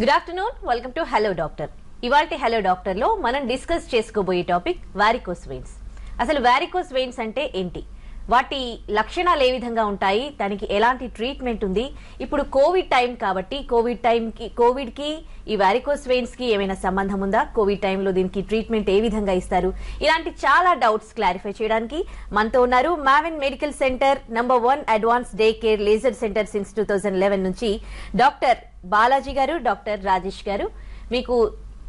Good afternoon welcome to hello doctor ఇవాళ hello డాక్టర్లో మనం డిస్కస్ చేసుకోబోయే టాపిక్ వారికోస్ వెయిన్స్ అసలు వారికోస్ వెయిన్స్ అంటే ఏంటి? వాటి లక్షణాలు ఏ విధంగా ఉంటాయి? దానికి ఎలాంటి ట్రీట్మెంట్ ఉంది? ఇప్పుడు కోవిడ్ టైం కాబట్టి కోవిడ్ టైం కి కోవిడ్కి ఈ వారికోస్ వెయిన్స్కి ఏమైనా సంబంధం ఉందా? కోవిడ్ టైంలో దీనికి ట్రీట్మెంట్ ఏ విధంగా ఇస్తారు? ఇలాంటి చాలా డౌట్స్ క్లారిఫై చేయడానికి మనతో ఉన్నారు Maven medical centre number one advance day care laser centre since two నుంచి డాక్టర్ బాలాజీ గారు డాక్టర్ రాజేష్ గారు. మీకు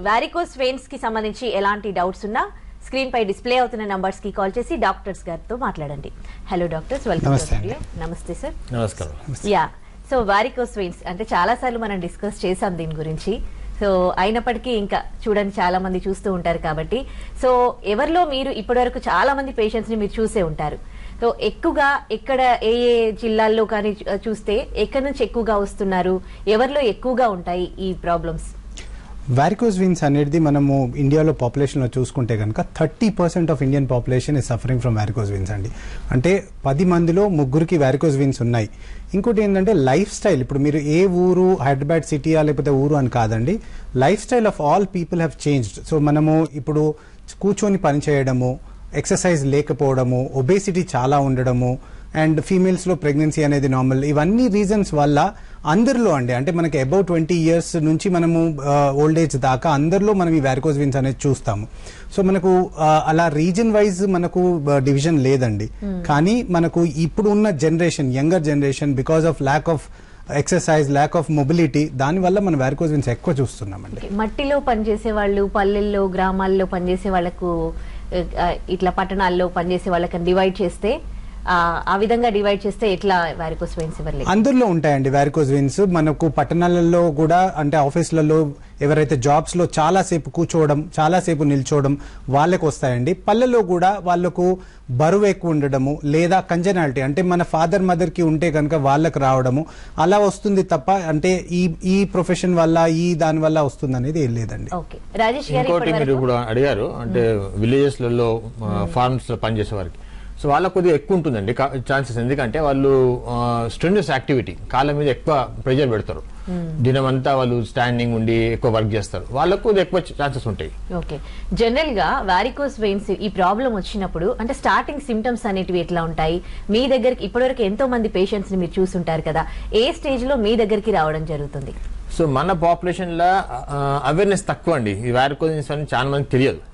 వారికోస్ వెయిన్స్కి సంబంధించి ఎలాంటి డౌట్స్ ఉన్నా స్క్రీన్ పై డిస్ప్లే అవుతున్న నంబర్స్కి కాల్ చేసి డాక్టర్స్ గారితో మాట్లాడండి. Hello doctors. వెల్కమ్ నమస్తే సార్ నమస్కారం. యా సో వారికోస్ వెయిన్స్ అంటే చాలా సార్లు మనం డిస్కస్ చేసాం దీని గురించి. సో అయినప్పటికీ ఇంకా చూడండి చాలా మంది చూస్తూ ఉంటారు కాబట్టి. సో ఎవరిలో మీరు ఇప్పటివరకు చాలా మంది పేషెంట్స్ని మీరు చూసే ఉంటారు. సో ఎక్కువగా ఎక్కడ ఏ ఏ జిల్లాల్లో కానీ చూస్తే ఎక్కడి నుంచి ఎక్కువగా వస్తున్నారు? ఎవరిలో ఎక్కువగా ఉంటాయి ఈ ప్రాబ్లమ్స్ వారికోస్ వీన్స్ అనేది మనము ఇండియాలో పాపులేషన్లో చూసుకుంటే కనుక thirty percent of Indian population is suffering from varicose veins అండి. అంటే పది మందిలో ముగ్గురికి వారికోస్ వీన్స్ ఉన్నాయి. ఇంకోటి ఏంటంటే లైఫ్ స్టైల్ ఇప్పుడు మీరు ఏ ఊరు హైదరాబాద్ సిటీయా లేకపోతే ఊరు అని కాదండి. Lifestyle of all people have changed so మనము ఇప్పుడు కూర్చొని పని చేయడము ఎక్సర్సైజ్ లేకపోవడము ఒబేసిటీ చాలా ఉండడము అండ్ ఫీమేల్స్లో ప్రెగ్నెన్సీ అనేది నార్మల్ ఇవన్నీ రీజన్స్ వల్ల అందరిలో అండి అంటే మనకి అబౌవ్ ట్వంటీ ఇయర్స్ నుంచి మనము ఓల్డ్ ఏజ్ దాకా అందరిలో మనం ఈ వ్యారికోజ్ విన్స్ అనేది చూస్తాము. సో మనకు అలా రీజన్ వైజ్ మనకు డివిజన్ లేదండి. కానీ మనకు ఇప్పుడు ఉన్న generation younger generation because of lack of exercise lack of mobility దానివల్ల మనం వ్యారికోజ్ విన్స్ ఎక్కువ చూస్తున్నామండి. మట్టిలో పనిచేసే వాళ్ళు పల్లెల్లో గ్రామాల్లో పనిచేసే వాళ్ళకు ఇట్లా పట్టణాల్లో పనిచేసే వాళ్ళకి డివైడ్ చేస్తే ఆ, ఆ విధంగా డివైడ్ చేస్తే ఎట్లా వారికోస్ వెయిన్స్ ఇవ్వలేదు అందరిలో ఉంటాయండి వ్యారికోజ్ వెయిన్స్ మనకు పట్టణాలలో కూడా అంటే ఆఫీసులలో ఎవరైతే జాబ్స్లో చాలా సేపు కూర్చోవడం చాలా సేపు నిల్చోవడం వాళ్ళకి వస్తాయండి. పల్లెల్లో కూడా వాళ్ళకు బరువు ఎక్కువ ఉండడము లేదా కంజనాలిటీ అంటే మన ఫాదర్ మదర్కి ఉంటే కనుక వాళ్ళకి రావడము అలా వస్తుంది తప్ప అంటే ఈ ఈ ప్రొఫెషన్ వల్ల ఈ దాని వల్ల వస్తుంది అనేది ఏం లేదండి. ఓకే. రాజేష్ గారు ఇంకోటి మీరు ఇప్పుడు అడిగారు అంటే విలేజెస్లలో ఫార్మ్స్లో పనిచేసే వారికి సో వాళ్ళకు కొద్దిగా ఎక్కువ ఉంటుందండి ఛాన్సెస్ ఎందుకంటే వాళ్ళు స్ట్రెంజస్ యాక్టివిటీ కాళ్ళ మీద ఎక్కువ ప్రెజర్ పెడతారు. దినం అంతా వాళ్ళు స్టాండింగ్ ఉండి ఎక్కువ వర్క్ చేస్తారు. వాళ్ళకు ఎక్కువ ఛాన్సెస్ ఉంటాయి. ఓకే. జనరల్గా వారికోస్ వెయిన్స్ ఈ ప్రాబ్లం వచ్చినప్పుడు అంటే స్టార్టింగ్ సిమ్టమ్స్ అనేటివి ఎట్లా ఉంటాయి? మీ దగ్గరికి ఇప్పటివరకు ఎంతో మంది పేషెంట్స్ని మీరు చూసుంటారు కదా? ఏ స్టేజ్లో మీ దగ్గరికి రావడం జరుగుతుంది? సో మన పాపులేషన్లో అవేర్నెస్ తక్కువ అండి ఈ అని చాలా మంది తెలియదు.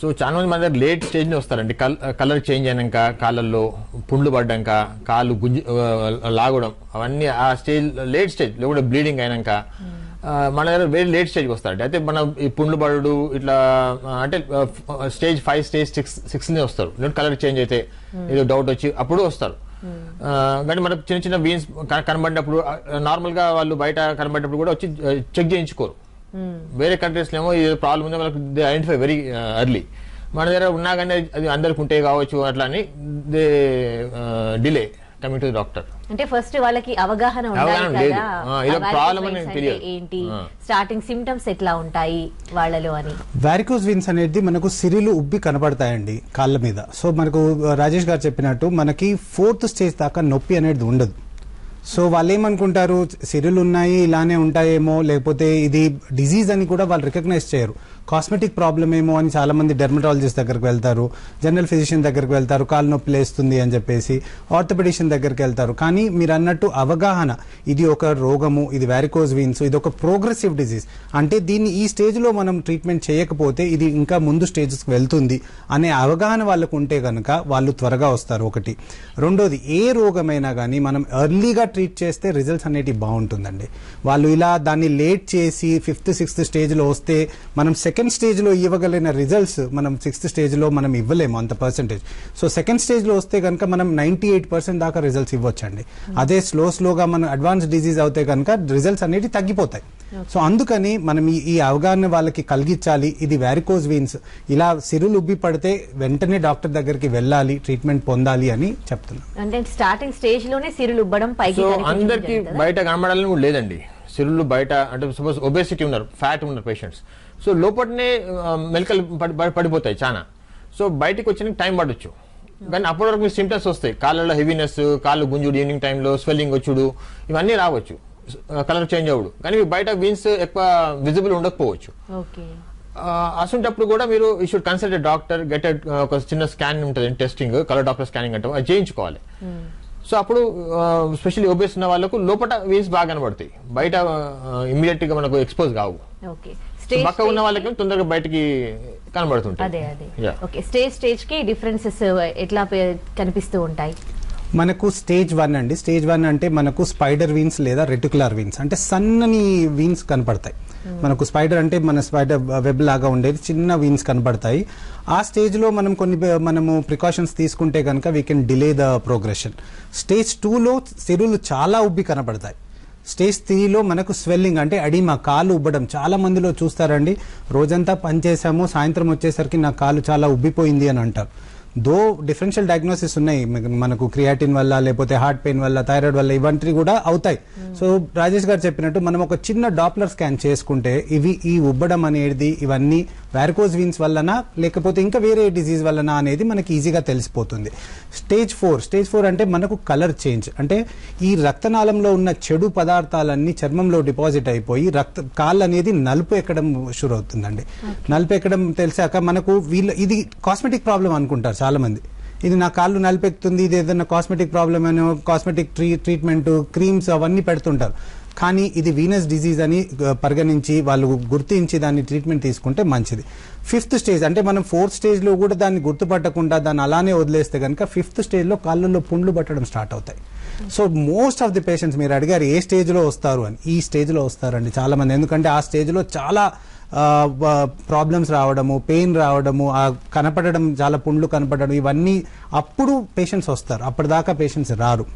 సో చాలా మంది మన దగ్గర లేట్ స్టేజ్లో వస్తారండి కలర్ చేంజ్ అయినాక కాళ్ళల్లో పుండ్లు పడ్డాక కాళ్ళు గుంజి లాగడం అవన్నీ ఆ స్టేజ్ లేట్ స్టేజ్ లేకుంటే బ్లీడింగ్ అయినాక మన దగ్గర వెరీ లేట్ స్టేజ్కి వస్తారండి. అయితే మన ఈ పుండ్లు పడడు ఇట్లా అంటే stage five stage six six వస్తారు. లేదంటే కలర్ చేంజ్ అయితే ఏదో డౌట్ వచ్చి అప్పుడు వస్తారు. ఆ, కానీ మనకు చిన్న చిన్న వీన్స్ కనబడినప్పుడు నార్మల్గా వాళ్ళు బయట కనబడినప్పుడు కూడా వచ్చి చెక్ చేయించుకోరు. వేరే కంట్రీస్లో ఏమో ఇది ప్రాబ్లం ఉందో వాళ్ళకి దే ఐడెంటిఫై వెరీ ఎర్లీ మన దగ్గర ఉన్నా కానీ అది అందరికి ఉంటే కావచ్చు అట్లా అని they delay coming to doctor అంటే ఫస్ట్ వాళ్ళకి అవగాహన తెలియదు. ఏంటి. స్టార్టింగ్ సిమ్టమ్స్ ఎట్లా ఉంటాయి వాళ్ళలో అని. వారికోస్ విన్స్ అనేది మనకు సిరిలు ఉబ్బి కనబడతాయండి కాళ్ళ మీద. సో మనకు రాజేష్ గారు చెప్పినట్టు మనకి ఫోర్త్ స్టేజ్ దాకా నొప్పి అనేది ఉండదు. సో వాళ్ళు ఏమనుకుంటారు సిరులు ఉన్నాయి ఇలానే ఉంటాయేమో లేకపోతే ఇది డిజీజ్ అని కూడా వాళ్ళు రికగ్నైజ్ చేయరు. కాస్మెటిక్ ప్రాబ్లం ఏమో అని చాలా మంది డెర్మటాలజిస్ట్ దగ్గరికి వెళ్తారు జనరల్ ఫిజిషియన్ దగ్గరికి వెళ్తారు కాలు నొప్పి లేస్తుంది అని చెప్పేసి ఆర్థోపెడిషియన్ దగ్గరికి వెళ్తారు. కానీ మీరు అన్నట్టు అవగాహన ఇది ఒక రోగము ఇది వ్యారికోజ్ వీన్స్ ఇది ఒక ప్రోగ్రెసివ్ డిజీజ్ అంటే దీన్ని ఈ స్టేజ్లో మనం ట్రీట్మెంట్ చేయకపోతే ఇది ఇంకా ముందు స్టేజెస్కి వెళ్తుంది అనే అవగాహన వాళ్ళకు ఉంటే కనుక వాళ్ళు త్వరగా వస్తారు ఒకటి. రెండోది ఏ రోగమైనా కానీ మనం ఎర్లీగా ట్రీట్ చేస్తే రిజల్ట్స్ అనేటివి బాగుంటుందండి. వాళ్ళు ఇలా దాన్ని లేట్ చేసి ఫిఫ్త్ సిక్స్త్ స్టేజ్లో వస్తే మనం సెకండ్ స్టేజ్లో ఇవ్వగలిగిన రిజల్ట్స్ మనం సిక్స్త్ స్టేజ్లో మనం ఇవ్వలేము అంత పర్సెంటేజ్ సో సెకండ్ స్టేజ్లో వస్తే కనుక మనం నైన్టీ ఎయిట్ పర్సెంట్ దాకా రిజల్ట్స్ ఇవ్వచ్చండి. అదే స్లో స్లోగా మనం అడ్వాన్స్ డిజీజ్ అవుతే కనుక రిజల్ట్స్ అనేవి తగ్గిపోతాయి. సో అందుకని మనం ఈ- అవగాహన వాళ్ళకి కలిగించాలి. ఇది వ్యారికోజ్ వీన్స్ ఇలా సిరులు ఉబ్బి పడితే వెంటనే డాక్టర్ దగ్గరికి వెళ్ళాలి ట్రీట్మెంట్ పొందాలి అని చెప్తున్నాం. అంటే స్టార్టింగ్ స్టేజ్లోనే సిరులు ఉబ్బడం పైకి అందరికి? బయట కనబడాలని కూడా లేదండి. సిరులు బయట అంటే సపోజ్ ఒబేసిటీ ఉన్నారు ఫ్యాట్ ఉన్నారు పేషెంట్స్ సో లోపలనే మెలకలు పడి- పడి- పడిపోతాయి చాలా సో బయటికి వచ్చిన టైం పడవచ్చు కానీ అప్పటి వరకు సిమ్టమ్స్ వస్తాయి. కాళ్ళలో హెవీనెస్ కాళ్ళు గుంజుడు ఈవినింగ్ టైంలో స్వెల్లింగ్ వచ్చుడు ఇవన్నీ రావచ్చు. కలర్ చేంజ్ అవ్వడు. కానీ మీకు బయట వీన్స్ ఎక్కువ విజిబుల్ ఉండకపోవచ్చు. అసంటప్పుడు కూడా మీరు ఈ షుడ్ కన్సల్ట్ డాక్టర్ గెట్ ఒక చిన్న స్కాన్ ఉంటుంది టెస్టింగ్ కలర్ డాక్టర్ స్కానింగ్ అంటే అది చేయించుకోవాలి. సో అప్పుడు స్పెషల్లీ ఓబేస్ ఉన్న వాళ్ళకు లోపల వీన్స్ బాగా కనబడతాయి. బయట ఇమీడియట్గా మనకు ఎక్స్పోజ్ కావు. స్టేజ్ పక్క ఉన్న వాళ్ళకి తొందరగా బయటికి కనబడుతుంటాయి అదే అదే. Yeah. ఓకే స్టేజ్ స్టేజ్కి డిఫరెన్సెస్ ఎట్లా పే- కనిపిస్తూ ఉంటాయి? మనకు స్టేజ్ వన్ అండి. స్టేజ్ వన్ అంటే మనకు స్పైడర్ వీన్స్ లేదా రెటికులర్ వీన్స్. అంటే సన్నని వీన్స్ కనపడతాయి. మనకు స్పైడర్ అంటే మన స్పైడర్ వెబ్ లాగా ఉండేది. చిన్న వీన్స్ కనపడతాయి. ఆ స్టేజ్లో మనం కొన్ని మనము ప్రికాషన్స్ తీసుకుంటే కనుక we can delay the progression stage టూలో సిరులు చాలా ఉబ్బి కనపడతాయి. స్టేజ్ త్రీలో మనకు స్వెల్లింగ్ అంటే అడిమా కాలు ఉబ్బడం. చాలా మందిలో చూస్తారండి రోజంతా పనిచేసాము సాయంత్రం వచ్చేసరికి నా కాలు చాలా ఉబ్బిపోయింది అని అంటారు. దో డిఫరెన్షియల్ డయాగ్నోసిస్ ఉన్నాయి మనకు క్రియాటిన్ వల్ల లేకపోతే హార్ట్ పెయిన్ వల్ల థైరాయిడ్ వల్ల ఇవంటివి కూడా అవుతాయి. సో రాజేష్ గారు చెప్పినట్టు మనం ఒక చిన్న డాప్లర్ స్కాన్ చేసుకుంటే ఇవి ఈ ఉబ్బడం అనేది ఇవన్నీ వ్యారికోజ్ వీన్స్ వల్లనా లేకపోతే ఇంకా వేరే డిసీజ్ వల్లనా అనేది మనకి ఈజీగా తెలిసిపోతుంది. స్టేజ్ ఫోర్ స్టేజ్ ఫోర్ అంటే మనకు కలర్ చేంజ్ అంటే ఈ రక్తనాళంలో ఉన్న చెడు పదార్థాలన్నీ చర్మంలో డిపాజిట్ అయిపోయి రక్త కాళ్ళు అనేది నలుపు ఎక్కడం షురు అవుతుందండి నలుపు ఎక్కడం తెలిసాక మనకు వీళ్ళు ఇది కాస్మెటిక్ ప్రాబ్లం అనుకుంటారు చాలా మంది ఇది నా కాళ్ళు నలిపెక్కుతుంది ఇది ఏదైనా కాస్మెటిక్ ప్రాబ్లమ్ అని కాస్మెటిక్ ట్రీ ట్రీట్మెంట్ క్రీమ్స్ అవన్నీ పెడుతుంటారు. కానీ ఇది వీనస్ డిజీజ్ అని పరిగణించి వాళ్ళు గుర్తించి దాన్ని ట్రీట్మెంట్ తీసుకుంటే మంచిది. ఫిఫ్త్ స్టేజ్ అంటే మనం ఫోర్త్ స్టేజ్లో కూడా దాన్ని గుర్తుపట్టకుండా దాన్ని అలానే వదిలేస్తే కనుక ఫిఫ్త్ స్టేజ్లో కాళ్ళల్లో పుండ్లు పట్టడం స్టార్ట్ అవుతాయి. So most of the patients మీరు అడిగారు ఏ స్టేజ్లో వస్తారు అని. ఈ స్టేజ్లో వస్తారండి చాలామంది. ఎందుకంటే ఆ స్టేజ్లో చాలా ప్రాబ్లమ్స్ రావడము పెయిన్ రావడము ఆ కనపడడం చాలా పుండ్లు కనపడడం ఇవన్నీ అప్పుడు పేషెంట్స్ వస్తారు. అప్పటిదాకా పేషెంట్స్ రారు.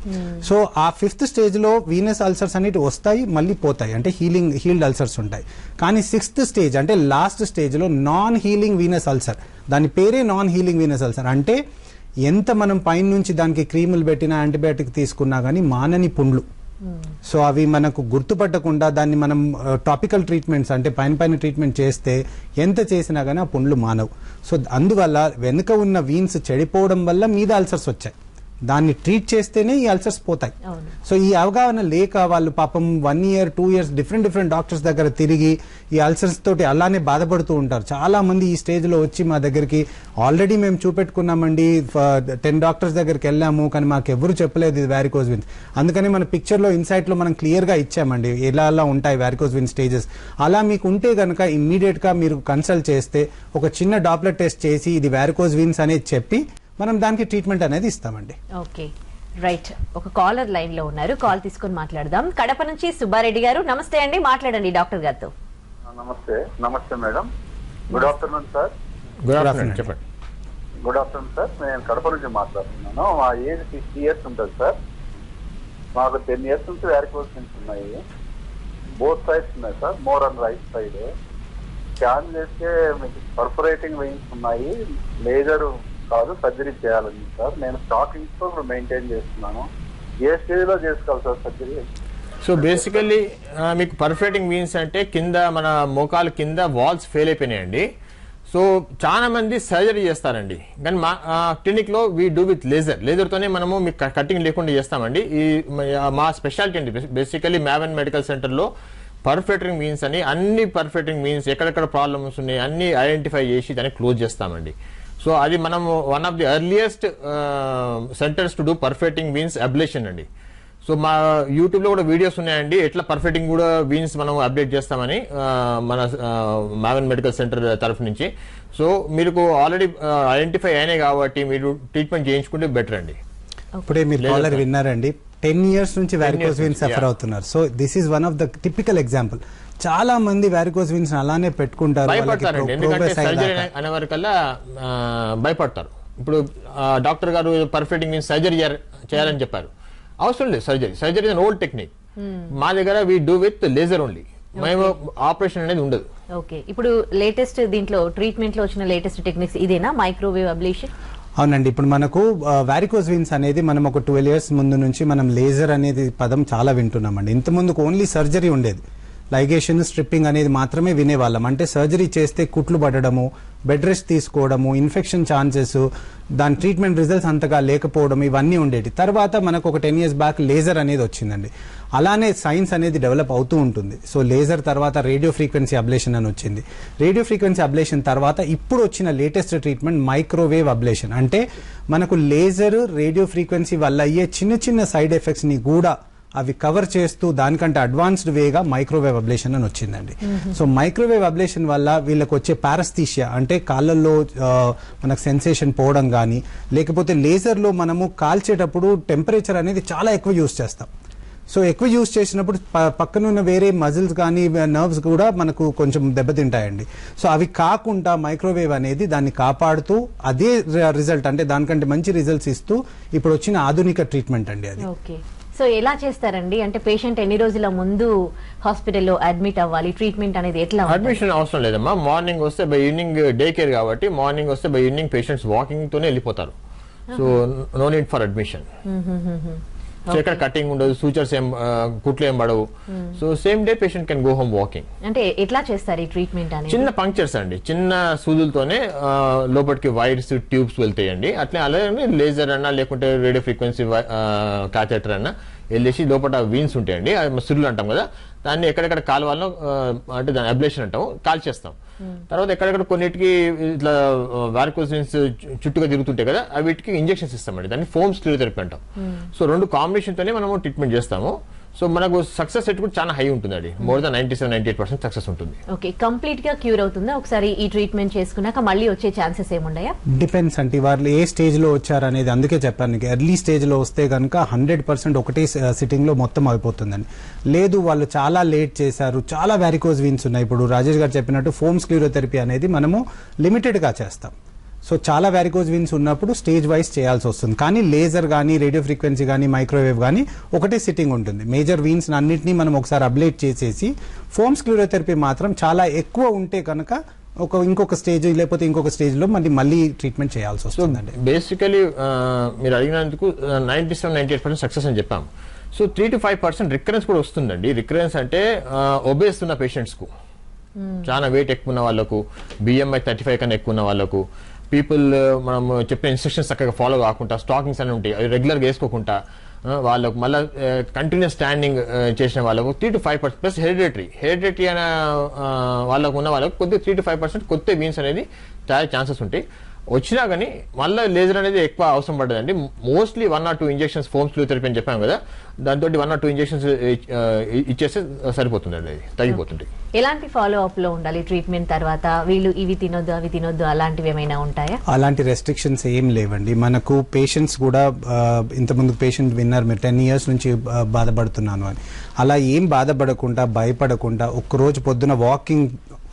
సో ఆ ఫిఫ్త్ స్టేజ్లో వీనస్ అల్సర్స్ అనేవి వస్తాయి మళ్ళీ పోతాయి. అంటే హీలింగ్ హీల్డ్ అల్సర్స్ ఉంటాయి. కానీ సిక్స్త్ స్టేజ్ అంటే లాస్ట్ స్టేజ్లో నాన్ హీలింగ్ వీనస్ అల్సర్ దాని పేరే నాన్ హీలింగ్ వీనస్ అల్సర్ అంటే ఎంత మనం పైన నుంచి దానికి క్రీములు పెట్టినా యాంటీబయాటిక్ తీసుకున్నా కానీ మానని పుండ్లు. సో అవి మనకు గుర్తుపట్టకుండా దాన్ని మనం టాపికల్ ట్రీట్మెంట్స్ అంటే పైన పైన ట్రీట్మెంట్ చేస్తే ఎంత చేసినా కానీ ఆ పుండ్లు మానవు. సో అందువల్ల వెనుక ఉన్న వీన్స్ చెడిపోవడం వల్ల మీద అల్సర్స్ వచ్చాయి. దాన్ని ట్రీట్ చేస్తేనే ఈ అల్సర్స్ పోతాయి. సో ఈ అవగాహన లేక వాళ్ళు పాపం one year two years different different doctors దగ్గర తిరిగి ఈ అల్సర్స్ తోటి అలానే బాధపడుతూ ఉంటారు. చాలా మంది ఈ స్టేజ్లో వచ్చి మా దగ్గరికి ఆల్రెడీ మేము చూపెట్టుకున్నామండి టెన్ డాక్టర్స్ దగ్గరికి వెళ్ళాము కానీ మాకు ఎవరు చెప్పలేదు ఇది వ్యారికోజ్ విన్స్ అందుకని మన పిక్చర్లో ఇన్సైట్లో మనం క్లియర్గా ఇచ్చామండి ఎలా ఎలా ఉంటాయి వ్యారికోజ్ విన్ స్టేజెస్ అలా మీకు ఉంటే గనక ఇమ్మీడియట్గా మీరు కన్సల్ట్ చేస్తే ఒక చిన్న డాప్లెట్ టెస్ట్ చేసి ఇది వ్యారికోజ్ విన్స్ అనేది చెప్పి మనం దానికి ట్రీట్మెంట్ అనేది ఇస్తామండి. ఓకే రైట్ ఒక కాలర్ లైన్లో ఉన్నారు. కాల్ తీసుకొని మాట్లాడదాం. కడప నుంచి సుబ్బారెడ్డి గారు నమస్తే అండి మాట్లాడండి డాక్టర్ గారితో. నమస్తే. నమస్తే madam. Good afternoon sir good afternoon. చెప్పండి గుడ్ ఆఫ్టర్నూన్ సార్ నేను కడప నుంచి మాట్లాడుతున్నాను. మా ఏజ్ సిక్స్టీ ఇయర్స్ ఉంటుంది సార్ మాకు టెన్ ఇయర్స్ నుంచి వ్యారికోషన్స్ ఉన్నాయి. బోత్ సైడ్స్ ఉన్నాయి sir more and right side scan చేస్తే మీకు పర్ఫరేటింగ్ వెయిన్స్ ఉన్నాయి. లేజర్ కాదు సర్జరీ చేయాలని సార్. నేను స్టాకింగ్తో మెయింటైన్ చేస్తున్నాను. ఏ స్టేజ్లో చేసుకోవాలి సార్ సర్జరీ? సో బేసికల్లీ మీకు పర్ఫెక్టింగ్ మీన్స్ అంటే కింద మన మోకాలు కింద వాల్స్ ఫెయిల్ అయిపోయినాయండి. సో చాలా మంది సర్జరీ చేస్తారండి. కానీ మా క్లినిక్లో వీ డూ విత్ లేజర్ లేజర్తోనే మనము మీకు కటింగ్ లేకుండా చేస్తామండి. ఈ మా స్పెషాలిటీ అండి. బేసికలీ మ్యావెన్ మెడికల్ సెంటర్లో పర్ఫెక్టింగ్ మీన్స్ అని అన్ని పర్ఫెక్టింగ్ మీన్స్ ఎక్కడెక్కడ ప్రాబ్లమ్స్ ఉన్నాయి అన్ని ఐడెంటిఫై చేసి దాన్ని క్లోజ్ చేస్తామండి. సో అది మనం one of the earliest centres to do perfecting means ablation అండి. సో మా యూట్యూబ్లో కూడా వీడియోస్ ఉన్నాయండి. ఎట్లా పర్ఫెక్టింగ్ కూడా వీన్స్ మనం అప్డేట్ చేస్తామని ఆ, మన మావెన్ మెడికల్ సెంటర్ తరఫు నుంచి. సో మీకు ఆల్రెడీ ఐడెంటిఫై అయినాయి కాబట్టి మీరు ట్రీట్మెంట్ చేయించుకుంటే బెటర్ అండి. ఇప్పుడే మీరు కాలర్. విన్నారండి. టెన్ ఇయర్స్ నుంచి వ్యారికోస్ విన్స్ నుంచి, సఫర్. అవుతున్నారు. So this is one of the typical example చాలా మంది వ్యారికోస్ విన్స్ అలానే పెట్టుకుంటారు. అనే వరకల్లా ఆ, భయపడతారు. ఇప్పుడు డాక్టర్ గారు పర్ఫెక్టింగ్ మీన్స్ సర్జరీ చేయాలని చెప్పారు. అవసరం లేదు సర్జరీ సర్జరీ ఓల్డ్ టెక్నిక్ మా దగ్గర we do with laser only మేము ఆపరేషన్ అనేది ఉండదు. ఓకే ఇప్పుడు లేటెస్ట్ దీంట్లో ట్రీట్మెంట్లో వచ్చిన లేటెస్ట్ టెక్నిక్స్ ఇదేనా? మైక్రోవేవ్ అబ్లేషన్ అవునండి. ఇప్పుడు మనకు వ్యారికోస్ విన్స్ అనేది మనం ఒక ట్వెల్వ్ ఇయర్స్ ముందు నుంచి మనం లేజర్ అనేది పదం చాలా వింటున్నామండి. ఇంత ముందుకు ఓన్లీ సర్జరీ ఉండేది. లైగేషన్ స్ట్రిప్పింగ్ అనేది మాత్రమే వినేవాళ్ళం. అంటే సర్జరీ చేస్తే కుట్లు పడడము బెడ్ రెస్ట్ తీసుకోవడము ఇన్ఫెక్షన్ ఛాన్సెస్ దాని ట్రీట్మెంట్ రిజల్ట్స్ అంతగా లేకపోవడం ఇవన్నీ ఉండేవి తర్వాత మనకు ఒక టెన్ ఇయర్స్ బ్యాక్ లేజర్ అనేది వచ్చిందండి. అలానే సైన్స్ అనేది డెవలప్ అవుతూ ఉంటుంది. సో లేజర్ తర్వాత రేడియో ఫ్రీక్వెన్సీ అబ్లేషన్ అని వచ్చింది. రేడియో ఫ్రీక్వెన్సీ అబ్లేషన్ తర్వాత ఇప్పుడు వచ్చిన లేటెస్ట్ ట్రీట్మెంట్ మైక్రోవేవ్ అబ్లేషన్. అంటే మనకు లేజర్ రేడియో ఫ్రీక్వెన్సీ వల్ల అయ్యే చిన్న చిన్న సైడ్ ఎఫెక్ట్స్ని కూడా అవి కవర్ చేస్తూ దానికంటే అడ్వాన్స్డ్ వేగా మైక్రోవేవ్ అబ్లేషన్ అని వచ్చిందండి. సో మైక్రోవేవ్ అబ్లేషన్ వల్ల వీళ్ళకి వచ్చే పారస్థీషియా అంటే కాళ్ళల్లో మనకు సెన్సేషన్ పోవడం కానీ లేకపోతే లేజర్లో మనము కాల్చేటప్పుడు టెంపరేచర్ అనేది చాలా ఎక్కువ యూస్ చేస్తాం. సో ఎక్కువ యూస్ చేసినప్పుడు పక్కన ఉన్న వేరే మజిల్స్ కానీ నర్వ్స్ కూడా మనకు కొంచెం దెబ్బతింటాయండి. సో అవి కాకుండా మైక్రోవేవ్ అనేది దాన్ని కాపాడుతూ అదే రిజల్ట్ అంటే దానికంటే మంచి రిజల్ట్స్ ఇస్తూ ఇప్పుడు వచ్చిన ఆధునిక ట్రీట్మెంట్ అండి అది. ఓకే. సో ఎలా చేస్తారండి? అంటే పేషెంట్ ఎన్ని రోజుల ముందు హాస్పిటల్లో అడ్మిట్ అవ్వాలి? ట్రీట్మెంట్ అనేది ఎట్లా? అడ్మిషన్ అవసరం లేదమ్మా. మార్నింగ్ వస్తే బై ఈవినింగ్ డే కేర్ కాబట్టి మార్నింగ్ వస్తే బై ఈవినింగ్ పేషెంట్స్ వాకింగ్ తోనే వెళ్ళిపోతారు. So no need for admission so ఎక్కడ కటింగ్ ఉండదు సూచర్స్ ఏం కుట్లు ఏం పడవు. So same day patient can go home walking అంటే ఎట్లా చేస్తారు ఈ ట్రీట్మెంట్ అనేది? చిన్న పంక్చర్స్ అండి. చిన్న సూదులతోనే లోపలికి వైర్స్ ట్యూబ్స్ వెళ్తాయండి. అట్లే అలాగే లేజర్ అన్నా లేకుంటే రేడియో ఫ్రీక్వెన్సీ క్యాథెటర్ అన్నా వెళ్ళేసి లోపల వీన్స్ ఉంటాయండి. అది సిరులు అంటాం కదా. దాన్ని ఎక్కడెక్కడ కాలువాలో అంటే దాని అబ్లేషన్ అంటాం కాల్ చేస్తాం తర్వాత ఎక్కడెక్కడ కొన్నిటికి ఇట్లా వారికోస్ వీన్స్ చుట్టుగా తిరుగుతుంటాయి కదా అవి వీటికి ఇంజెక్షన్స్ ఇస్తామండి. దాన్ని ఫోమ్స్ క్లియోథెరపీ అంటాం. సో రెండు కాంబినేషన్ తోనే మనము ట్రీట్మెంట్ చేస్తాము. సో మనకు సక్సెస్ రేట్ కూడా చాలా హై ఉంటుందండి. More than ninety seven ninety eight percent success ఉంటుంది. ఓకే కంప్లీట్గా క్యూర్ అవుతుందా? ఒకసారి ఈ ట్రీట్మెంట్ చేసుకున్నాక మళ్ళీ వచ్చే ఛాన్సెస్ ఏముండయా? డిపెండ్స్ అంటే వాళ్ళు ఏ స్టేజ్లో వచ్చారు అనేది అందుకే చెప్పాను నీకు. ఎర్లీ స్టేజ్లో వస్తే కనుక హండ్రెడ్ పర్సెంట్ ఒకటే సిట్టింగ్లో మొత్తం అయిపోతుందండి. లేదు వాళ్ళు చాలా లేట్ చేశారు. చాలా వ్యారికోజ్ వీన్స్ ఉన్నాయి. ఇప్పుడు రాజేష్ గారు చెప్పినట్టు ఫోమ్ స్క్లీరోథెరపీ అనేది మనము లిమిటెడ్గా చేస్తాం. సో చాలా వ్యారికోజ్ విన్స్ ఉన్నప్పుడు స్టేజ్ వైజ్ చేయాల్సి వస్తుంది. కానీ లేజర్ కానీ రేడియో ఫ్రీక్వెన్సీ కానీ మైక్రోవేవ్ కానీ ఒకటే సిట్టింగ్ ఉంటుంది. మేజర్ వీన్స్ అన్నింటినీ మనం ఒకసారి అప్డేట్ చేసేసి ఫోమ్ స్క్లీరోథెరపీ మాత్రం చాలా ఎక్కువ ఉంటే కనుక ఒక ఇంకొక స్టేజ్ లేకపోతే ఇంకొక స్టేజ్లో మళ్ళీ మళ్ళీ ట్రీట్మెంట్ చేయాల్సి వస్తుందండి. బేసికలీ మీరు అడిగినందుకు ninety seven ninety eight percent success అని చెప్పాం so three to five percent recurrence కూడా వస్తుందండి. రికరెన్స్ అంటే ఒబేస్ ఉన్న పేషెంట్స్కు. చాలా వెయిట్ ఎక్కువ ఉన్న వాళ్ళకు బిఎంఐ థర్టీ ఫైవ్ కన్నా ఎక్కువ ఉన్న వాళ్ళకు. పీపుల్ uh, మనం చెప్పిన ఇన్స్ట్రక్షన్స్ చక్కగా ఫాలో కాకుండా స్టాకింగ్స్ అని ఉంటాయి అవి రెగ్యులర్గా వేసుకోకుండా వాళ్ళకు మళ్ళీ కంటిన్యూస్ స్టాండింగ్ చేసిన వాళ్ళకు three to five percent plus hereditary hereditary అనే వాళ్ళకు ఉన్న వాళ్ళకు కొద్దిగా త్రీ టు ఫైవ్ పర్సెంట్ కొత్త వీన్స్ అనేది తయారు ఛాన్సెస్ ఉంటాయి. వచ్చినా కానీ మళ్ళీ లేజర్ అనేది ఎక్కువ అవసరం పడదండి. Mostly one or two injections foams therapy అని చెప్పాం కదా దాంతో వన్ ఆర్ టూ ఇంజెక్షన్స్ ఇచ్చేస్తే సరిపోతుంది అది తగ్గిపోతుంది. ఎలాంటి ఫాలో అప్లో ఉండాలి? ట్రీట్మెంట్ తర్వాత వీళ్ళు ఇవి తినొద్దు అవి తినొద్దు అలాంటివి ఏమైనా ఉంటాయా? అలాంటి రెస్ట్రిక్షన్స్ ఏం లేవండి. మనకు పేషెంట్స్ కూడా ఇంతకుముందు పేషెంట్ విన్నారు మీరు టెన్ ఇయర్స్ నుంచి బాధపడుతున్నాను అని. అలా ఏం బాధపడకుండా భయపడకుండా ఒక్కరోజు పొద్దున వాకింగ్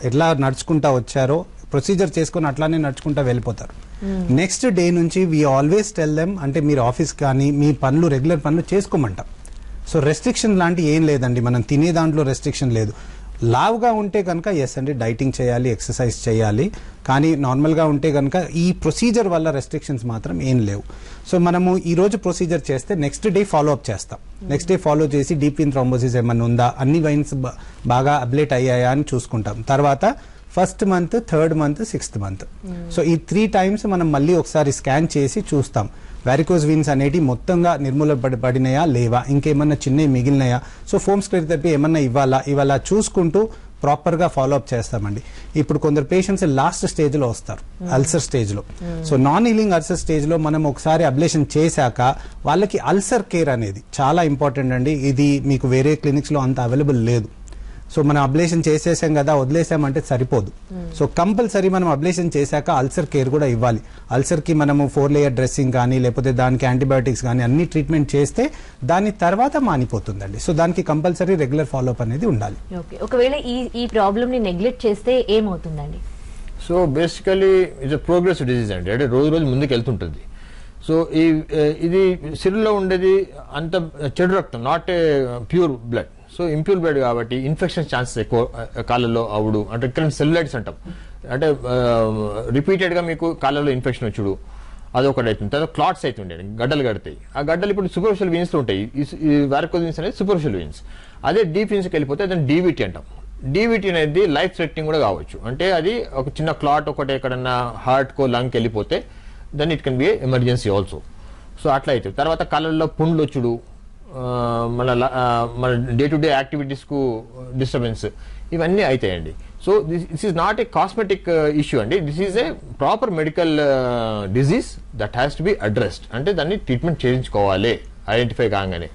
ఎట్లా నడుచుకుంటా వచ్చారో ప్రొసీజర్ చేసుకుని అట్లానే నడుచుకుంటా వెళ్ళిపోతారు. నెక్స్ట్ డే నుంచి వీ ఆల్వేస్ టెల్ దెమ్ అంటే మీరు ఆఫీస్ కానీ మీ పనులు రెగ్యులర్ పనులు చేసుకోమంటాం. సో రెస్ట్రిక్షన్ లాంటి ఏం లేదండి. మనం తినే దాంట్లో రెస్ట్రిక్షన్ లేదు. లావుగా ఉంటే కనుక ఎస్ అండి డైటింగ్ చేయాలి ఎక్సర్సైజ్ చేయాలి. కానీ నార్మల్గా ఉంటే కనుక ఈ ప్రొసీజర్ వల్ల రెస్ట్రిక్షన్స్ మాత్రం ఏం లేవు. సో మనము ఈ రోజు ప్రొసీజర్ చేస్తే నెక్స్ట్ డే ఫాలో అప్ చేస్తాం. నెక్స్ట్ డే ఫాలో చేసి డీప్ ఇన్ థ్రాంబోసిస్ ఏమన్నా ఉందా? అన్ని వైన్స్ బాగా అప్డేట్ అయ్యాయా అని చూసుకుంటాం. తర్వాత first month third month sixth month. So ఈ త్రీ టైమ్స్ మనం మళ్ళీ ఒకసారి స్కాన్ చేసి చూస్తాం. వారికోజ్ వీన్స్ అనేటి మొత్తంగా నిర్మూలపడినాయా లేవా? ఇంకేమన్నా చిన్నవి మిగిలినాయా? సో ఫోమ్ స్క్లెరోథెరపీ ఏమన్నా ఇవ్వాలా? ఇవాళ చూసుకుంటూ ప్రాపర్గా ఫాలో అప్ చేస్తామండి. ఇప్పుడు కొందరు పేషెంట్స్ లాస్ట్ స్టేజ్లో వస్తారు అల్సర్ స్టేజ్లో సో నాన్ హీలింగ్ అల్సర్ స్టేజ్లో మనం ఒకసారి అబ్లేషన్ చేశాక వాళ్ళకి అల్సర్ కేర్ అనేది చాలా ఇంపార్టెంట్ అండి. ఇది మీకు వేరే క్లినిక్స్లో అంత అవైలబుల్ లేదు. సో మనం అబ్లేషన్ చేసేసాం కదా వదిలేసామంటే సరిపోదు. సో కంపల్సరీ మనం అబ్లేషన్ చేశాక అల్సర్ కేర్ కూడా ఇవ్వాలి. అల్సర్కి మనము ఫోర్ లేయర్ డ్రెస్సింగ్ కానీ లేకపోతే దానికి యాంటీబయాటిక్స్ కానీ అన్ని ట్రీట్మెంట్ చేస్తే దాని తర్వాత మానిపోతుందండి. సో దానికి కంపల్సరీ రెగ్యులర్ ఫాలోఅప్ అనేది ఉండాలి. ఓకే ఒకవేళ ఈ ఈ ప్రాబ్లమ్ని నెగ్లెక్ట్ చేస్తే ఏమవుతుందండి? So basically it's progress disease అండి. అంటే రోజు రోజు ముందుకు వెళ్తుంటుంది. సో ఈ ఇది సిరులో ఉండేది అంత చెడు రక్తం not a pure blood so impure blood కాబట్టి ఇన్ఫెక్షన్ ఛాన్సెస్ ఎక్కువ కాళ్ళలో అవుడు. అంటే ఇక్కడ సెల్యులైట్స్ అంటాం. అంటే రిపీటెడ్గా మీకు కాళ్ళలో ఇన్ఫెక్షన్ వచ్చుడు. అదొకటి అవుతుంది. తర్వాత క్లాట్స్ అవుతుండే గడ్డలు కడతాయి ఆ గడ్డలు ఇప్పుడు సూపర్ఫిషియల్ వీన్స్లో ఉంటాయి. ఈ వారికోజ్ వీన్స్ అనేది సూపర్ఫిషియల్ వీన్స్ అదే డీప్ వీన్స్కి వెళ్ళిపోతే దాన్ని డీవిటీ అంటాం. డీవిటీ అనేది లైఫ్ థ్రెట్నింగ్ కూడా కావచ్చు. అంటే అది ఒక చిన్న క్లాట్ ఒకటి ఎక్కడన్నా హార్ట్ కో వెళ్ళిపోతే then it can be emergency also. So అట్లా అవుతుంది తర్వాత కళ్ళల్లో పుండ్లు వచ్చుడు. మన మన డే టు డే యాక్టివిటీస్కు డిస్టర్బెన్స్ ఇవన్నీ అవుతాయండి so this this is not a cosmetic issue అండి. This is a proper medical disease that has to be addressed అంటే దాన్ని ట్రీట్మెంట్ చేయించుకోవాలి. ఐడెంటిఫై కాగానే.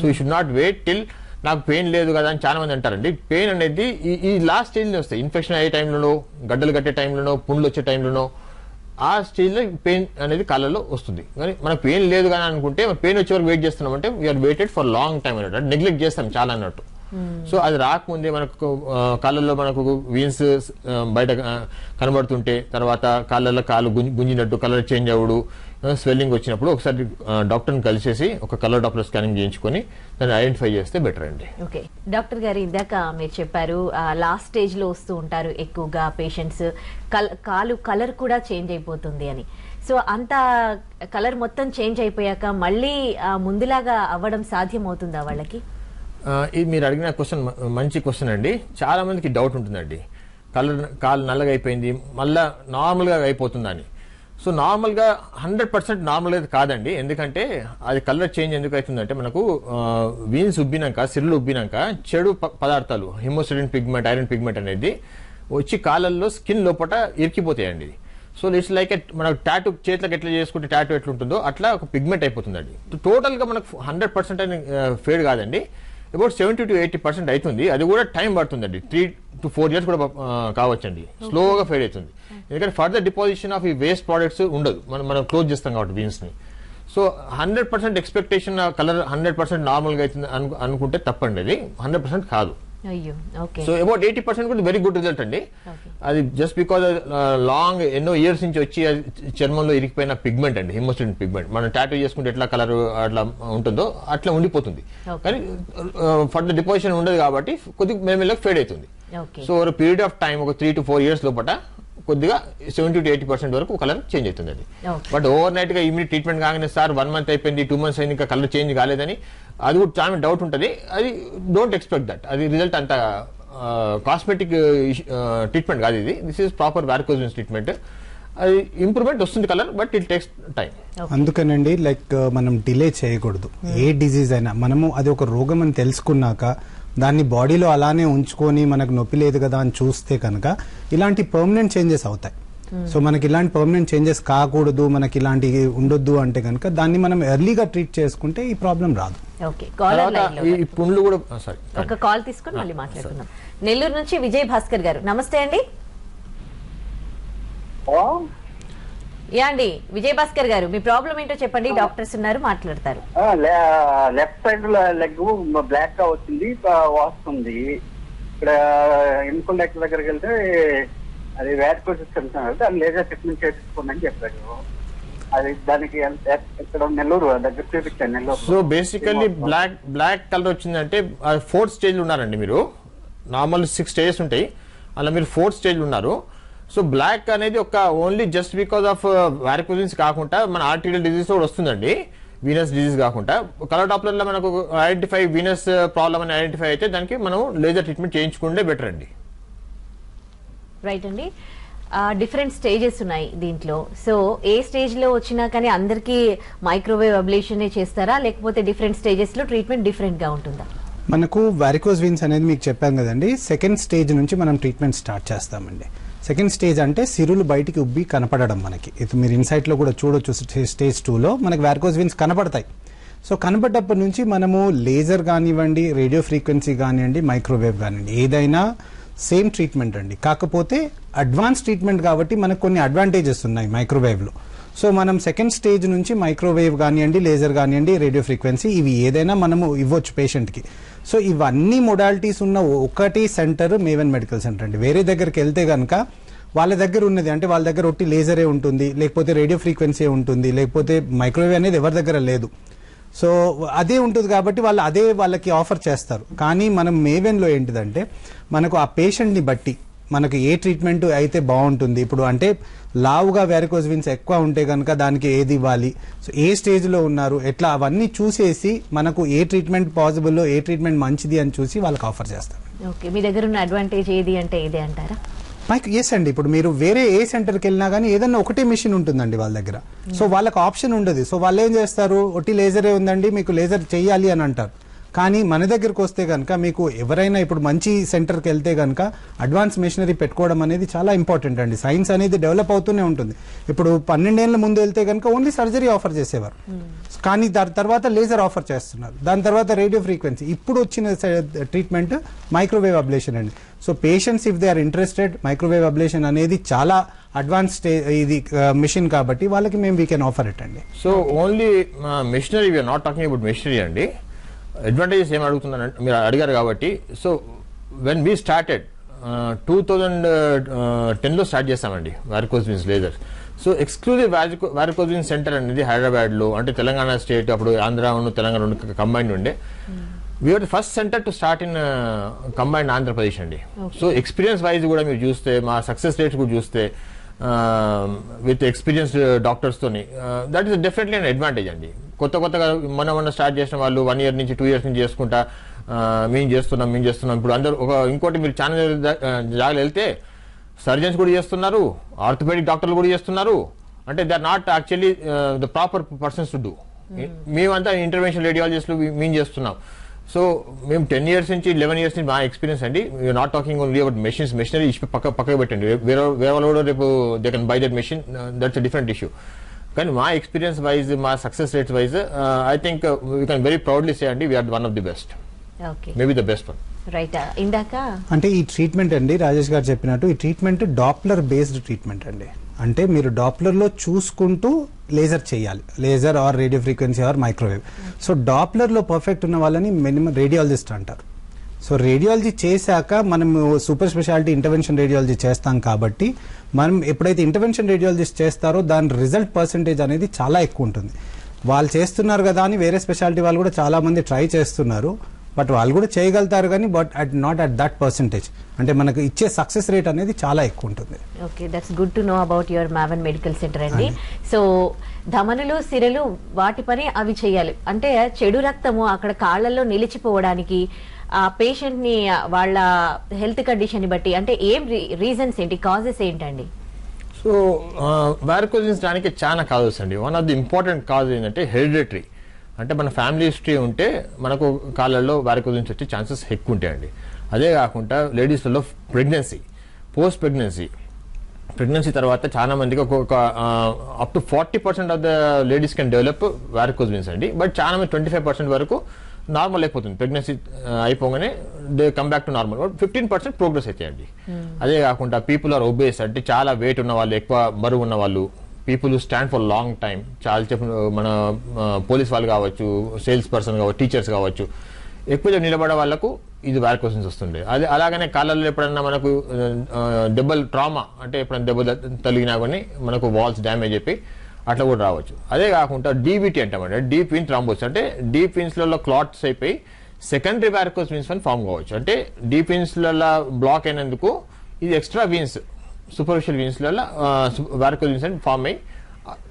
So you should not wait till నాకు pain లేదు కదా అని చాలా మంది అంటారండి. పెయిన్ అనేది ఈ ఈ లాస్ట్ స్టేజ్లో వస్తాయి. ఇన్ఫెక్షన్ అయ్యే టైంలోనో గడ్డలు కట్టే టైంలోనో పుండ్లు వచ్చే టైంలోనో ఆ స్టేజ్లో పెయిన్ అనేది కాళ్ళలో వస్తుంది. కానీ మనకు పెయిన్ లేదు కానీ అనుకుంటే పెయిన్ వచ్చే వరకు వెయిట్ చేస్తున్నాం అంటే we are waited for long time అన్నట్టు అంటే నెగ్లెక్ట్ చేస్తాం చాలా అన్నట్టు. సో అది రాకముందే మనకు కాళ్ళల్లో మనకు వీన్స్ బయట కనబడుతుంటే తర్వాత కాళ్ళల్లో కాలు గుంజి గుంజినట్టు కలర్ చేంజ్ అవ్వడు. స్వెల్లింగ్ వచ్చినప్పుడు ఒకసారి డాక్టర్ని కలిసేసి ఒక కలర్ డాక్టర్ స్కానింగ్ చేయించుకొని దాన్ని ఐడెంటిఫై చేస్తే బెటర్ అండి. ఓకే. డాక్టర్ గారు ఇందాక మీరు చెప్పారు లాస్ట్ స్టేజ్లో వస్తూ ఉంటారు ఎక్కువగా పేషెంట్స్. కాలు కలర్ కూడా చేంజ్ అయిపోతుంది అని. సో అంత కలర్ మొత్తం చేంజ్ అయిపోయాక మళ్ళీ ముందులాగా అవ్వడం సాధ్యం అవుతుందా వాళ్ళకి ఇది మీరు అడిగిన క్వశ్చన్ మంచి క్వశ్చన్ అండి. చాలా మందికి డౌట్ ఉంటుందండి. కలర్ కాలు నల్లగా అయిపోయింది మళ్ళా నార్మల్గా అయిపోతుందని. సో నార్మల్గా హండ్రెడ్ పర్సెంట్ నార్మల్ అయితే కాదండి. ఎందుకంటే అది కలర్ చేంజ్ ఎందుకు అవుతుందంటే మనకు వీన్స్ ఉబ్బినాక సిరులు ఉబ్బినాక చెడు ప- పదార్థాలు హిమోసిడిన్ పిగ్మెంట్ ఐరన్ పిగ్మెంట్ అనేది వచ్చి కాలల్లో స్కిన్ లోపల ఇరికిపోతాయండి. సో ఇట్స్ లైక్ మనకు టాటూ చేతులకు ఎట్లా చేసుకుంటే టాటూ ఎట్లా ఉంటుందో అట్లా ఒక పిగ్మెంట్ అయిపోతుందండి. టోటల్గా మనకు హండ్రెడ్ పర్సెంట్ అని ఫేడ్ కాదండి. About seventy to eighty percent అవుతుంది అది కూడా టైం పడుతుందండి. త్రీ టు ఫోర్ ఇయర్స్ కూడా కావచ్చండి. స్లోగా ఫేడ్ అవుతుంది. ఎందుకంటే ఫర్దర్ డిపాజిషన్ ఆఫ్ ఈ వేస్ట్ ప్రోడక్ట్స్ ఉండదు. మనం మనం క్లోజ్ చేస్తాం కాబట్టి బీన్స్ని. So hundred percent expectation colour hundred percent నార్మల్గా అవుతుంది అను- అనుకుంటే తప్పండి అది. హండ్రెడ్ పర్సెంట్ కాదు. సో అబౌట్ ఎయిటీ పర్సెంట్ కూడా వెరీ గుడ్ రిజల్ట్ అండి. అది జస్ట్ బికాజ్ లాంగ్ ఎన్నో ఇయర్స్ నుంచి వచ్చి చర్మంలో ఇరికిపోయిన పిగ్మెంట్ అండి హిమోసిన్ పిగ్మెంట్ మనం టాటూ చేసుకుంటే ఎట్లా కలర్ అట్లా ఉంటుందో అట్లా ఉండిపోతుంది. కానీ ఫర్దర్ డిపాజిషన్ ఉండదు కాబట్టి కొద్దిగా మెల్లమెల్లగా ఫేడ్ అవుతుంది. సో ఒక పీరియడ్ ఆఫ్ టైం ఒక త్రీ టు ఫోర్ ఇయర్స్ లోపల కొద్దిగా సెవెంటీ టు ఎయిటీ పర్సెంట్ వరకు కలర్ చేంజ్ అవుతుంది అది. బట్ ఓవర్ నైట్గా ఇమీడియట్ ట్రీట్మెంట్ కాగానే సార్ వన్ మంత్ అయిపోయింది టూ మంత్స్ అయింది ఇంకా కలర్ చేంజ్ కాలేదని అది కూడా చాలా డౌట్ ఉంటుంది. అది డోంట్ ఎక్స్పెక్ట్ దట్ అది రిజల్ట్ అంత కాస్మెటిక్ ట్రీట్మెంట్ కాదు ఇది. This is proper varicose veins treatment అది ఇంప్రూవ్మెంట్ వస్తుంది colour but it takes time అందుకనండి like మనం డిలే చేయకూడదు. ఏ డిజీజ్ అయినా మనము అది ఒక రోగం అని తెలుసుకున్నాక దాన్ని బాడీలో అలానే ఉంచుకొని మనకు నొప్పి లేదు కదా అని చూస్తే కనుక ఇలాంటి పర్మనెంట్ చేంజెస్ అవుతాయి. సో మనకి ఇలాంటి పర్మనెంట్ చేంజెస్ కాకూడదు మనకి ఇలాంటి ఉండొద్దు అంటే కనుక దాన్ని మనం ఎర్లీగా ట్రీట్ చేసుకుంటే ఈ ప్రాబ్లం రాదు. ఓకే కాలర్ తర్వాత లైన్లో ఈ ఈ పుండ్లు కూడా సారీ ఒక కాల్ తీసుకుని మళ్ళీ మాట్లాడుకుందాం. నెల్లూరు నుంచి విజయ్ భాస్కర్ గారు. నమస్తే అండి. యా అండి విజయ్ భాస్కర్ గారు మీ ప్రాబ్లం ఏంటో చెప్పండి డాక్టర్స్ ఉన్నారు మాట్లాడతారు. లెఫ్ట్ సైడ్ లెగ్ బ్లాక్గా వచ్చింది వస్తుంది. ఇక్కడ ఎన్నుకొండ ఎక్కడ దగ్గరికి వెళ్తే అది వ్యాధికోసిస్ అంటున్నారు అది లేజర్ ట్రీట్మెంట్ చేయించుకోండి అని చెప్పారు. అది దానికి ఇక్కడ నెల్లూరు దగ్గర చూపించాను Nellore so basically black black colour వచ్చిందంటే ఫోర్త్ స్టేజ్ ఉన్నారండి మీరు. నార్మల్ సిక్స్ స్టేజెస్ ఉంటాయి. అలా మీరు ఫోర్త్ స్టేజ్ ఉన్నారు. సో బ్లాక్ అనేది ఒక only just because of varicose veins కాకుండా మన ఆర్టీరియల్ డిజీజ్ కూడా వస్తుందండి. వీనస్ డిజీజ్ కాకుండా. కలర్ డాప్లర్లో మనకు ఐడెంటిఫై వీనస్ ప్రాబ్లమ్ అని ఐడెంటిఫై అయితే దానికి మనం లేజర్ ట్రీట్మెంట్ చేయించుకుంటే బెటర్ అండి. రైట్ అండి. డిఫరెంట్ స్టేజెస్ ఉన్నాయి దీంట్లో. సో ఏ స్టేజ్లో వచ్చినా కానీ అందరికీ మైక్రోవేవ్ అబ్లేషన్ చేస్తారా? లేకపోతే డిఫరెంట్ స్టేజెస్లో ట్రీట్మెంట్ డిఫరెంట్గా ఉంటుందా? మనకు వారికోజ్ వీన్స్ అనేది మీకు చెప్పాను కదండి. సెకండ్ స్టేజ్ నుంచి మనం ట్రీట్మెంట్ స్టార్ట్ చేస్తామండి. సెకండ్ స్టేజ్ అంటే సిరులు బయటికి ఉబ్బి కనపడడం మనకి. ఇది మీరు ఇన్సైట్లో కూడా చూడొచ్చు స్టేజ్ టూలో మనకి వ్యార్కోజ్ విన్స్ కనపడతాయి. సో కనపడ్డప్పటి నుంచి మనము లేజర్ కానివ్వండి రేడియో ఫ్రీక్వెన్సీ కానివ్వండి మైక్రోవేవ్ కానివ్వండి ఏదైనా సేమ్ ట్రీట్మెంట్ అండి. కాకపోతే అడ్వాన్స్ ట్రీట్మెంట్ కాబట్టి మనకు కొన్ని అడ్వాంటేజెస్ ఉన్నాయి మైక్రోవేవ్లో. సో మనం సెకండ్ స్టేజ్ నుంచి మైక్రోవేవ్ కానివ్వండి లేజర్ కానివ్వండి రేడియో ఫ్రీక్వెన్సీ ఇవి ఏదైనా మనము ఇవ్వచ్చు పేషెంట్కి సో ఇవన్నీ మొడాలిటీస్ ఉన్న ఒకటి సెంటర్ మేవెన్ మెడికల్ సెంటర్ అండి. వేరే దగ్గరికి వెళ్తే కనుక వాళ్ళ దగ్గర ఉన్నది అంటే వాళ్ళ దగ్గర ఒట్టి లేజరే ఉంటుంది లేకపోతే రేడియో ఫ్రీక్వెన్సీ ఉంటుంది లేకపోతే మైక్రోవేవ్ అనేది ఎవరి దగ్గర లేదు. సో అదే ఉంటుంది కాబట్టి వాళ్ళు అదే వాళ్ళకి ఆఫర్ చేస్తారు. కానీ మనం మేవెన్లో ఏంటిదంటే మనకు ఆ పేషెంట్ని బట్టి మనకి ఏ ట్రీట్మెంట్ అయితే బాగుంటుంది. ఇప్పుడు అంటే లావుగా వ్యారికోజ్ విన్స్ ఎక్కువ ఉంటే కనుక దానికి ఏది ఇవ్వాలి? సో ఏ స్టేజ్లో ఉన్నారు? ఎట్లా? అవన్నీ చూసేసి మనకు ఏ ట్రీట్మెంట్ పాసిబుల్ ఏ ట్రీట్మెంట్ మంచిది అని చూసి వాళ్ళకి ఆఫర్ చేస్తాం. ఓకే మీ దగ్గర ఉన్న అడ్వాంటేజ్ ఏది అంటే ఇదే అంటారా? మైక్ ఎస్ అండి. ఇప్పుడు మీరు వేరే ఏ సెంటర్కి వెళ్ళినా కానీ ఏదన్నా ఒకటే మిషన్ ఉంటుందండి వాళ్ళ దగ్గర. సో వాళ్ళకి ఆప్షన్ ఉండదు. సో వాళ్ళు ఏం చేస్తారు? ఒట్టి లేజరే ఉందండి? మీకు లేజర్ చేయాలి అని అంటారు. కానీ మన దగ్గరకు వస్తే కనుక మీకు ఎవరైనా ఇప్పుడు మంచి సెంటర్కి వెళ్తే కనుక అడ్వాన్స్ మిషనరీ పెట్టుకోవడం అనేది చాలా ఇంపార్టెంట్ అండి. సైన్స్ అనేది డెవలప్ అవుతూనే ఉంటుంది. ఇప్పుడు పన్నెండేళ్ళ ముందు వెళ్తే కనుక ఓన్లీ సర్జరీ ఆఫర్ చేసేవారు. కానీ దాని తర్వాత లేజర్ ఆఫర్ చేస్తున్నారు. దాని తర్వాత రేడియో ఫ్రీక్వెన్సీ. ఇప్పుడు వచ్చిన ట్రీట్మెంట్ మైక్రోవేవ్ అబ్లేషన్ అండి. So patients if they are interested microwave ablation అనేది చాలా అడ్వాన్స్ స్టే ఇది మిషన్ కాబట్టి వాళ్ళకి మేము వీ కెన్ ఆఫర్ ఇట్ అండి. So only machinery we are not talking about machinery అండి. అడ్వాంటేజెస్ ఏం అడుగుతున్నారంటే మీరు అడిగారు కాబట్టి. So when we started two thousand టెన్లో స్టార్ట్ చేస్తామండి varicose veins laser so exclusive veins centre అనేది హైదరాబాద్లో అంటే తెలంగాణ స్టేట్ అప్పుడు ఆంధ్ర తెలంగాణ రెండు కంబైన్ ఉండే. We are the first center to start in combined Andhra Pradesh అండి. సో ఎక్స్పీరియన్స్ వైజ్ కూడా మీరు చూస్తే మా సక్సెస్ రేట్స్ కూడా చూస్తే విత్ ఎక్స్పీరియన్స్డ్ డాక్టర్స్ తోని. That is definitely an advantage అండి. కొత్త కొత్తగా మొన్న మొన్న స్టార్ట్ చేసిన వాళ్ళు వన్ ఇయర్ నుంచి టూ ఇయర్స్ నుంచి చేసుకుంటా ఆ, మేము చేస్తున్నాం మేము చేస్తున్నాం. ఇప్పుడు అందరూ ఒక ఇంకోటి మీరు చాలా జాగ్రత్త వెళ్తే సర్జన్స్ కూడా చేస్తున్నారు ఆర్థోపెడిక్ డాక్టర్లు కూడా చేస్తున్నారు. అంటే they are not actually the proper persons to do మేమంతా ఇంటర్వెన్షన్ రేడియాలజిస్టులు మేము చేస్తున్నాం. సో మేము టెన్ ఇయర్స్ నుంచి లెవెన్ ఇయర్స్ నుంచి మా ఎక్స్పీరియన్స్ అండి. You're not talking only about machines machinery issue పక్క పక్కకు పెట్టండి. వేరే వేరే వాళ్ళు కూడా రేపు they can buy that machine that's different issue కానీ మా ఎక్స్పీరియన్స్ వైజ్ మా success rates wise I think we can very proudly say అండి we are one of the best okay maybe the best one right ఇందాక అంటే ఈ treatment అండి రాజేష్ గారు చెప్పినట్టు ఈ ట్రీట్మెంట్ డాప్లర్ బేస్డ్ ట్రీట్మెంట్ అండి. అంటే మీరు డాప్లర్లో చూసుకుంటూ లేజర్ చేయాలి. Laser or radio frequency or microwave. So డాప్లర్లో perfect ఉన్న వాళ్ళని మినిమం రేడియాలజిస్ట్ అంటారు. సో రేడియాలజీ చేశాక మనం సూపర్ స్పెషాలిటీ ఇంటర్వెన్షన్ రేడియాలజీ చేస్తాం కాబట్టి మనం ఎప్పుడైతే ఇంటర్వెన్షన్ రేడియాలజిస్ట్ చేస్తారో దాని రిజల్ట్ పర్సంటేజ్ అనేది చాలా ఎక్కువ ఉంటుంది. వాళ్ళు చేస్తున్నారు కదా అని వేరే స్పెషాలిటీ వాళ్ళు కూడా చాలామంది ట్రై చేస్తున్నారు. బట్ వాళ్ళు కూడా చేయగలుగుతారు కానీ but at not at that percentage. అంటే మనకు ఇచ్చే సక్సెస్ రేట్ అనేది చాలా ఎక్కువ ఉంటుంది. Okay that's good to know about your మావన్ medical centre అండి. సో ధమనులు సిరలు వాటి పని అవి చేయాలి. అంటే చెడు రక్తము అక్కడ కాళ్ళల్లో నిలిచిపోవడానికి ఆ పేషెంట్ని వాళ్ళ హెల్త్ కండిషన్ని బట్టి అంటే ఏం రీజన్స్ ఏంటి కాజెస్ ఏంటండి? సో వ్యారికోజిన్స్ దానికి చాలా కాజెస్ అండి. One of the important cause ఏంటంటే హెరిడిటరీ. అంటే మన ఫ్యామిలీ హిస్టరీ ఉంటే మనకు కాళ్ళల్లో వ్యారికోజిన్స్ వచ్చే ఛాన్సెస్ ఎక్కువ ఉంటాయండి అదే కాకుండా లేడీస్లలో ప్రెగ్నెన్సీ పోస్ట్ ప్రెగ్నెన్సీ ప్రెగ్నెన్సీ తర్వాత చాలా మందికి ఒక up to forty percent of the ladies can develop varicose veins అండి. బట్ చాలా మంది ట్వంటీ ఫైవ్ పర్సెంట్ వరకు నార్మల్ అయిపోతుంది. ప్రెగ్నెన్సీ అయిపోగానే they come back to normal fifteen percent progress అవుతాయండి అదే కాకుండా పీపుల్ ఆర్ ఒబేస్ అంటే చాలా వెయిట్ ఉన్న వాళ్ళు ఎక్కువ బరువు ఉన్న వాళ్ళు people stand for long time చాలా చెప్పిన మన పోలీస్ వాళ్ళు కావచ్చు సేల్స్ పర్సన్ కావచ్చు టీచర్స్ కావచ్చు ఎక్కువ నిలబడే వాళ్ళకు ఇది వ్యారికోసిన్స్ వస్తుండే. అదే అలాగనే కాళ్ళల్లో ఎప్పుడన్నా మనకు ఆ, దెబ్బలు ట్రామా అంటే ఎప్పుడైనా దెబ్బ తలిగినా కానీ మనకు వాల్స్ డ్యామేజ్ చెప్పి అట్లా కూడా రావచ్చు. అదే కాకుండా డీబీటీ అంటామంటే డీప్ విన్ థ్రాంబోస్ అంటే డీప్ విన్స్లలో క్లాట్స్ అయిపోయి సెకండరీ వ్యారికోస్ విన్స్ అని ఫామ్ కావచ్చు. అంటే డీప్ విన్స్లలో బ్లాక్ అయినందుకు ఇది ఎక్స్ట్రా విన్స్ సూపర్ఫిషియల్ విన్స్లలో వ్యారికోస్ విన్స్ అని ఫామ్ అయ్యి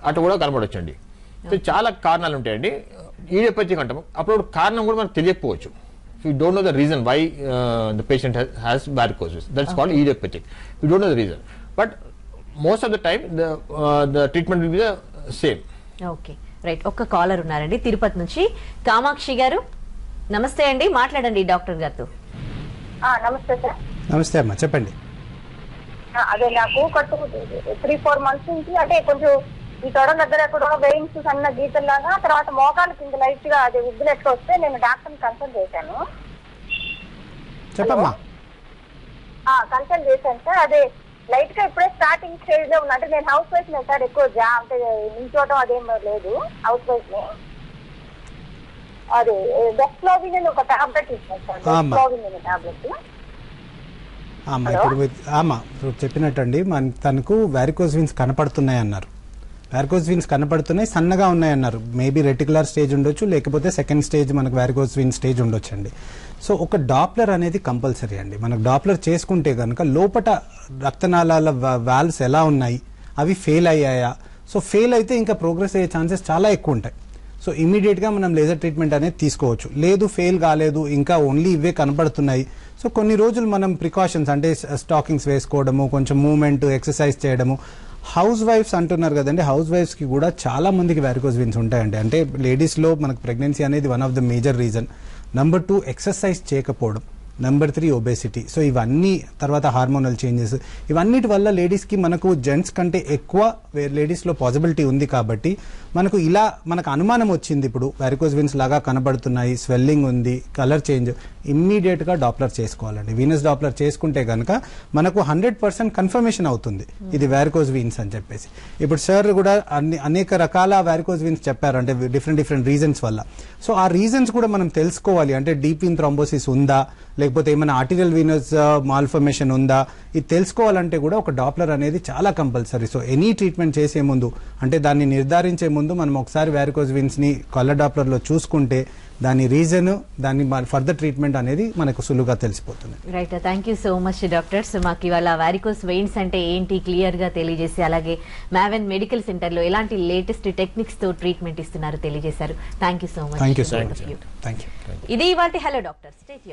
అట్లా కూడా కనబడొచ్చండి. సో చాలా కారణాలు ఉంటాయండి ఈడియోపతిక్ అంటాము అప్పుడు కారణం కూడా మనకు తెలియకపోవచ్చు. You don't know the reason why the patient has varicosis that's called idiopathic you don't know the reason but most of the time the the treatment will be the same okay. Right. ఒక్క caller ఉన్నారండి. తిరుపతి నుంచి కామాక్షి గారు నమస్తే అండి. మాట్లాడండి doctor గారితో. ఆ, నమస్తే సార్. నమస్తే అమ్మా. చెప్పండి. అదే నాకు కట్టు త్రీ ఫోర్ మంత్స్ నుంచి అంటే కొంచెం ఈ తొడ దగ్గర కూడా వెయిన్స్ సన్న గీతల్లాగా తర్వాత మోకాలు కింద లైట్గా అది ఉబ్బినట్లు వస్తే నేను డాక్టర్ని కన్సల్ట్ చేశాను. చెప్పమ్మా. కన్సల్ట్ చేశాను సార్. అదే లైట్గా ఇప్పుడే స్టార్టింగ్ స్టేజ్లో ఉన్నా. అంటే నేను హౌస్ వైఫ్ నే సార్ ఎక్కువ జా అంటే నించోవడం అదేం లేదు. హౌస్ వైఫ్ని. అదే డెస్క్లోవిన్ ఒక టాబ్లెట్ ఇచ్చాను సార్. డెస్క్లోవిన్ టాబ్లెట్ ఇప్పుడు మీరు- ఆమా ఇప్పుడు చెప్పినట్టండి మన తనకు వ్యారికోస్ విన్స్ కనపడుతున్నాయి అన్నారు. వ్యారికోస్ వీన్స్ కనపడుతున్నాయి సన్నగా ఉన్నాయి అన్నారు మేబీ రెటికులర్ స్టేజ్ ఉండొచ్చు లేకపోతే సెకండ్ స్టేజ్ మనకు వ్యారికోస్ వీన్ స్టేజ్ ఉండొచ్చు అండి సో ఒక డాప్లర్ అనేది కంపల్సరీ అండి. మనకు డాప్లర్ చేసుకుంటే కనుక లోపట రక్తనాళాల వాల్వ్స్ ఎలా ఉన్నాయి? అవి ఫెయిల్ అయ్యాయా? సో ఫెయిల్ అయితే ఇంకా ప్రోగ్రెస్ అయ్యే ఛాన్సెస్ చాలా ఎక్కువ ఉంటాయి. సో ఇమీడియట్గా మనం లేజర్ ట్రీట్మెంట్ అనేది తీసుకోవచ్చు. లేదు ఫెయిల్ కాలేదు ఇంకా ఓన్లీ ఇవే కనబడుతున్నాయి. సో కొన్ని రోజులు మనం ప్రికాషన్స్ అంటే స్టాకింగ్స్ uh, వేసుకోవడము కొంచెం మూమెంట్ ఎక్సర్సైజ్ చేయడము. హౌస్ వైఫ్స్ అంటున్నారు కదండి హౌస్ వైఫ్స్కి కూడా చాలా మందికి వ్యారికోస్ విన్స్ ఉంటాయండి. అంటే లేడీస్లో మనకు ప్రెగ్నెన్సీ అనేది one of the major reason number two exercise చేయకపోవడం. నెంబర్ త్రీ ఒబేసిటీ సో ఇవన్నీ తర్వాత హార్మోనల్ చేంజెస్ ఇవన్నిటి వల్ల లేడీస్కి మనకు జెంట్స్ కంటే ఎక్కువ లేడీస్లో పాసిబిలిటీ ఉంది కాబట్టి మనకు ఇలా మనకు అనుమానం వచ్చింది ఇప్పుడు. వ్యారికోస్ విన్స్ లాగా కనబడుతున్నాయి స్వెల్లింగ్ ఉంది కలర్ చేంజ్ ఇమ్మీడియట్గా డాప్లర్ చేసుకోవాలండి. వీనస్ డాప్లర్ చేసుకుంటే కనుక మనకు హండ్రెడ్ పర్సెంట్ కన్ఫర్మేషన్ అవుతుంది. ఇది వ్యారికోస్ వీన్స్ అని చెప్పేసి. ఇప్పుడు సార్ కూడా అన్ని అనేక రకాల వ్యారికోస్ వీన్స్ చెప్పారు. అంటే డిఫరెంట్ డిఫరెంట్ రీజన్స్ వల్ల. సో ఆ రీజన్స్ కూడా మనం తెలుసుకోవాలి. అంటే డీప్ ఇన్ థ్రాంబోసిస్ ఉందా? లేకపోతే ఏమైనా ఆర్టిరియల్ వీనస్ మాల్ఫర్మేషన్ ఉందా? ఇది తెలుసుకోవాలంటే కూడా ఒక డాప్లర్ అనేది చాలా కంపల్సరీ. సో ఎనీ ట్రీట్మెంట్ చేసే ముందు అంటే దాన్ని నిర్ధారించే ముందు మనం ఒకసారి వ్యారికోస్ వీన్స్ని కలర్ డాప్లర్లో చూసుకుంటే దాని రీజన్ దాని ఫర్దర్ ట్రీట్మెంట్ అనేది మనకు సులువుగా తెలిసిపోతుంది. Right thank you so much doctors మాకు ఇవాళ వారికోస్ వెయిన్స్ అంటే ఏంటి క్లియర్గా తెలియజేసి అలాగే మ్యావెన్ మెడికల్ సెంటర్లో ఎలాంటి లేటెస్ట్ టెక్నిక్స్తో ట్రీట్మెంట్ ఇస్తున్నారు తెలియజేశారు. Thank you so much thank you ఇది ఇవాళ హలో డాక్టర్ స్టేట్